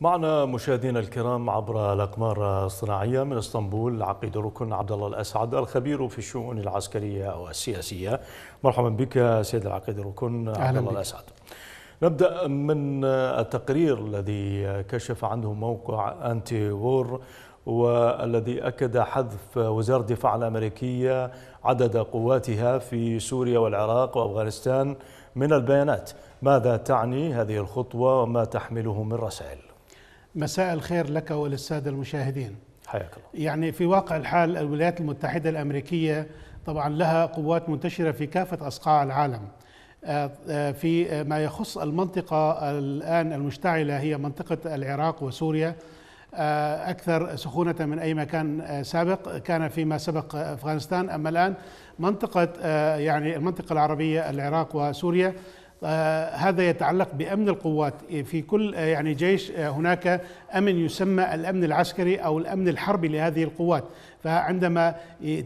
معنا مشاهدينا الكرام عبر الأقمار الصناعية من إسطنبول عقيد ركن عبد الله الأسعد الخبير في الشؤون العسكرية والسياسية. مرحبا بك سيد العقيد ركن عبد الله الأسعد. نبدأ من التقرير الذي كشف عنه موقع انتي وور والذي أكد حذف وزاره الدفاع الامريكيه عدد قواتها في سوريا والعراق وأفغانستان من البيانات. ماذا تعني هذه الخطوة؟ وما تحمله من رسائل؟ مساء الخير لك وللسادة المشاهدين. حياك الله. يعني في واقع الحال الولايات المتحدة الأمريكية طبعا لها قوات منتشرة في كافة أصقاع العالم. آه، آه، في ما يخص المنطقة الآن المشتعلة هي منطقة العراق وسوريا. آه، أكثر سخونة من أي مكان سابق كان فيما سبق أفغانستان. أما الآن منطقة يعني المنطقة العربية العراق وسوريا هذا يتعلق بأمن القوات. في كل آه، يعني جيش آه، هناك أمن يسمى الأمن العسكري أو الأمن الحربي لهذه القوات. فعندما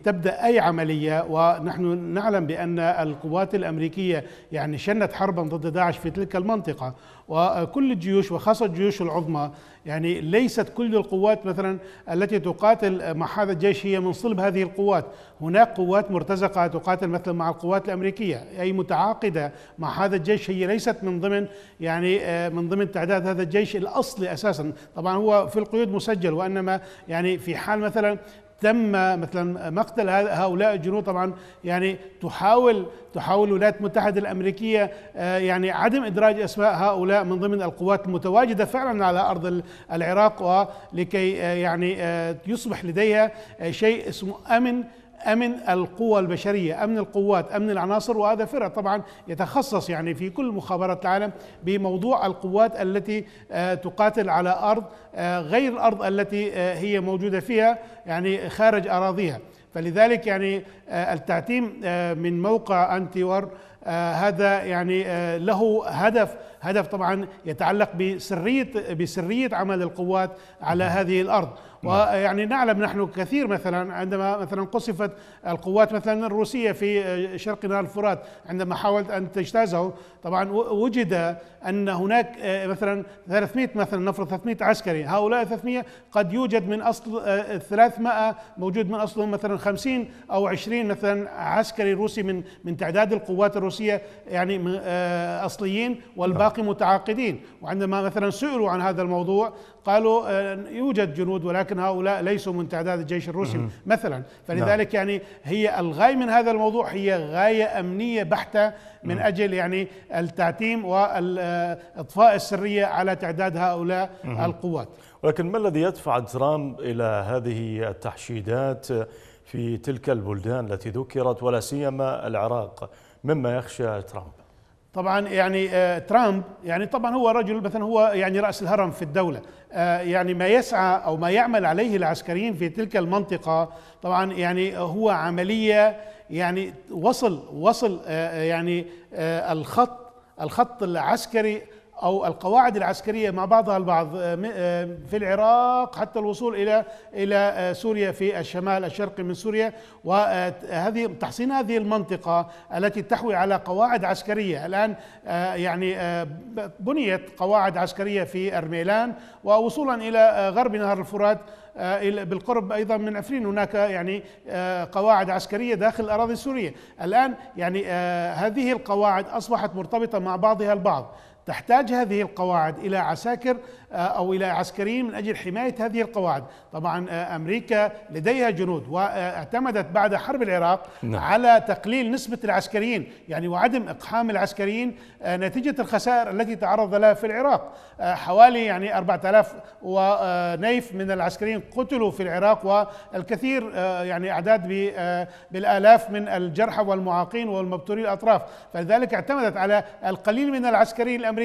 تبدأ أي عملية ونحن نعلم بأن القوات الأمريكية يعني شنت حربا ضد داعش في تلك المنطقة وكل الجيوش وخاصة الجيوش العظمى يعني ليست كل القوات مثلا التي تقاتل مع هذا الجيش هي من صلب هذه القوات. هناك قوات مرتزقة تقاتل مثلا مع القوات الأمريكية أي متعاقدة مع هذا الجيش. هي ليست من ضمن يعني آه، من ضمن تعداد هذا الجيش الأصلي أساسا. طبعا هو في القيود مسجل وإنما يعني في حال مثلا تم مثلا مقتل هؤلاء الجنود. طبعا يعني تحاول تحاول الولايات المتحدة الأمريكية آه، يعني عدم إدراج أسماء هؤلاء من ضمن القوات المتواجدة فعلا على أرض العراق ولكي آه، يعني يصبح لديها شيء اسمه أمن أمن القوى البشرية أمن القوات أمن العناصر وهذا فرع طبعا يتخصص يعني في كل مخابرات العالم بموضوع القوات التي آه، تقاتل على أرض آه، غير الأرض التي آه، هي موجودة فيها يعني خارج أراضيها. فلذلك يعني التعتيم من موقع انتي وار هذا يعني له هدف. هدف طبعا يتعلق بسرية بسرية عمل القوات على هذه الأرض. نعم. ويعني نعلم نحن كثير مثلا عندما مثلا قصفت القوات مثلا الروسية في شرق نهر الفرات عندما حاولت أن تجتازه طبعا وجد أن هناك آه، مثلا 300 مثلا نفرض 300 عسكري. هؤلاء 300 قد يوجد من أصل 300 آه، موجود من أصلهم مثلا 50 أو 20 مثلا عسكري روسي من من تعداد القوات الروسية يعني آه، أصليين والباقي متعاقدين. وعندما مثلا سئلوا عن هذا الموضوع قالوا يوجد جنود ولكن هؤلاء ليسوا من تعداد الجيش الروسي مثلا. فلذلك نعم. يعني هي الغاية من هذا الموضوع هي غاية أمنية بحتة من أجل يعني التعتيم والاطفاء السرية على تعداد هؤلاء القوات. ولكن ما الذي يدفع ترامب إلى هذه التحشيدات في تلك البلدان التي ذكرت ولا سيما العراق؟ مما يخشى ترامب. طبعا يعني آه ترامب يعني طبعا هو رجل مثلا هو يعني رأس الهرم في الدولة. آه يعني ما يسعى أو ما يعمل عليه العسكريين في تلك المنطقة طبعا يعني هو عملية يعني وصل وصل آه يعني الخط الخط العسكري أو القواعد العسكرية مع بعضها البعض آه، آه، في العراق حتى الوصول إلى إلى آه، سوريا في الشمال الشرقي من سوريا. وهذه تحصين هذه المنطقة التي تحوي على قواعد عسكرية. الآن يعني بنيت قواعد عسكرية في أرميلان. ووصولا إلى غرب نهر الفرات بالقرب أيضا من عفرين هناك يعني قواعد عسكرية داخل الأراضي السورية. الآن يعني هذه القواعد أصبحت مرتبطة مع بعضها البعض. تحتاج هذه القواعد إلى عساكر آه، أو إلى عسكريين من أجل حماية هذه القواعد، طبعا آه، أمريكا لديها جنود واعتمدت بعد حرب العراق نعم. على تقليل نسبة العسكريين، يعني وعدم إقحام العسكريين آه، نتيجة الخسائر التي تعرض لها في العراق، حوالي يعني 4000 ونيف من العسكريين قتلوا في العراق والكثير يعني أعداد بالآلاف من الجرحى والمعاقين والمبتورين الأطراف، فلذلك اعتمدت على القليل من العسكريين الأمريكيين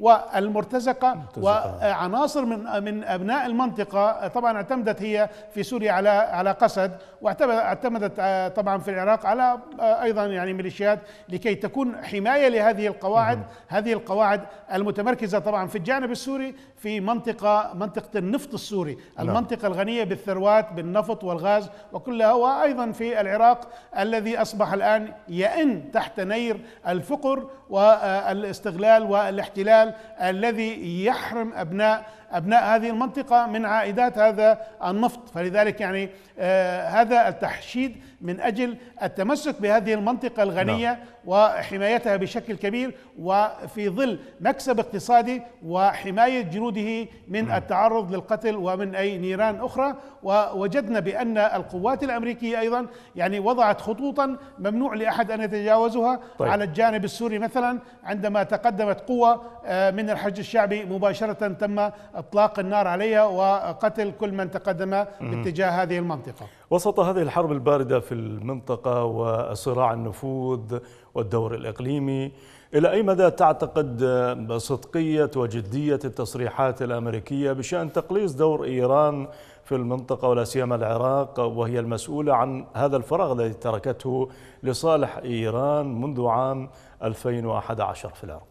والمرتزقة وعناصر من من أبناء المنطقة. طبعا اعتمدت هي في سوريا على على قسد واعتمدت طبعا في العراق على أيضا يعني ميليشيات لكي تكون حماية لهذه القواعد هذه القواعد المتمركزة طبعا في الجانب السوري في منطقه منطقة النفط السوري نعم. المنطقة الغنية بالثروات بالنفط والغاز وكلها وأيضا في العراق الذي أصبح الآن يئن تحت نير الفقر والإستغلال والاحتلال الذي يحرم أبناء أبناء هذه المنطقة من عائدات هذا النفط فلذلك يعني آه هذا التحشيد من أجل التمسك بهذه المنطقة الغنية نعم. وحمايتها بشكل كبير وفي ظل مكسب اقتصادي وحماية جنوده من نعم. التعرض للقتل ومن أي نيران أخرى ووجدنا بأن القوات الأمريكية أيضا يعني وضعت خطوطا ممنوع لأحد أن يتجاوزها طيب. على الجانب السوري مثلا عندما تقدمت قوة آه، من الحج الشعبي مباشرة تم إطلاق النار عليها وقتل كل من تقدم باتجاه هذه المنطقة. وسط هذه الحرب الباردة في المنطقة وصراع النفوذ والدور الإقليمي إلى أي مدى تعتقد صدقية وجدية التصريحات الأمريكية بشأن تقليص دور إيران في المنطقة ولا سيما العراق وهي المسؤولة عن هذا الفراغ الذي تركته لصالح إيران منذ عام 2011 في العراق؟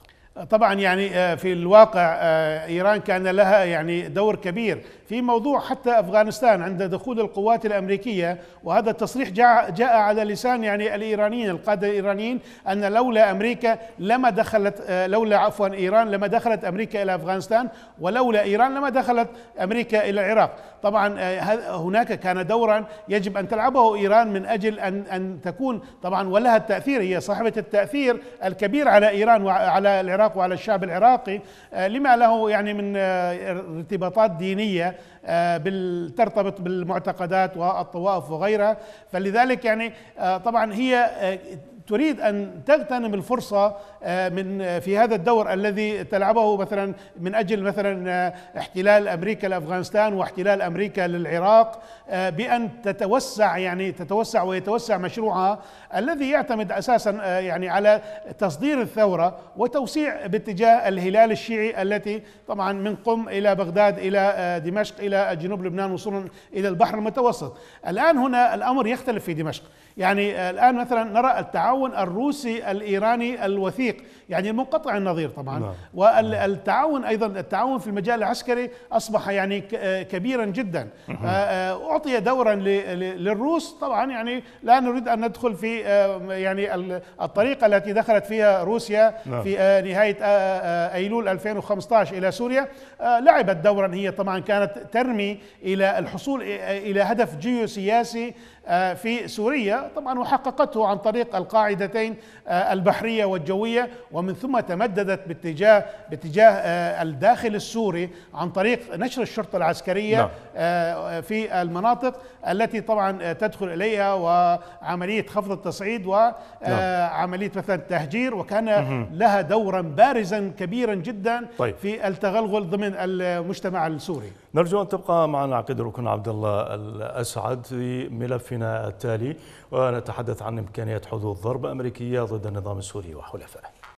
طبعا يعني آه، في الواقع آه، إيران كان لها يعني دور كبير في موضوع حتى أفغانستان عند دخول القوات الأمريكية. وهذا التصريح جاء جاء على لسان يعني الإيرانيين القادة الإيرانيين أن لولا أمريكا لما دخلت آه، لولا عفوا إيران لما دخلت أمريكا إلى أفغانستان ولولا إيران لما دخلت أمريكا إلى العراق. طبعا هناك كان دورا يجب أن تلعبه إيران من أجل أن أن تكون طبعا ولها التأثير هي صاحبة التأثير الكبير على إيران وعلى العراق. العراق وعلى الشعب العراقي آه، لما له يعني من آه، ارتباطات دينية آه، ترتبط بالمعتقدات والطوائف وغيرها. فلذلك يعني طبعا هي تريد أن تغتنم الفرصة آه، من آه، في هذا الدور الذي تلعبه مثلا من أجل مثلا آه، احتلال أمريكا لأفغانستان واحتلال أمريكا للعراق بأن تتوسع يعني تتوسع ويتوسع مشروعها الذي يعتمد أساسا يعني على تصدير الثورة وتوسيع باتجاه الهلال الشيعي التي طبعا من قم إلى بغداد إلى دمشق إلى جنوب لبنان وصولا إلى البحر المتوسط. الآن هنا الأمر يختلف في دمشق. يعني الآن مثلا نرى التعاون الروسي الإيراني الوثيق يعني منقطع النظير طبعا. نعم. والتعاون أيضا التعاون في المجال العسكري أصبح يعني كبيرا جدا. آه، أعطي دورا للروس. طبعا يعني لا نريد أن ندخل في آه، يعني الطريقة التي دخلت فيها روسيا نعم. في آه، نهاية أيلول 2015 إلى سوريا. لعبت دورا هي طبعا كانت ترمي إلى الحصول إلى هدف جيوسياسي آه، في سوريا. طبعا وحققته عن طريق القاعدتين آه، البحرية والجوية ومن ثم تمددت باتجاه باتجاه آه، الداخل السوري عن طريق نشر الشرطة العسكرية نعم. في المناطق التي طبعا تدخل إليها وعملية خفض التصعيد وعمليه نعم. مثلا التهجير وكان لها دورا بارزا كبيرا جدا طيب. في التغلغل ضمن المجتمع السوري نرجو أن تبقى معنا عقيد ركن عبد الله الأسعد في ملفنا التالي ونتحدث عن إمكانية حدوث ضربه أمريكية ضد النظام السوري وحلفائه.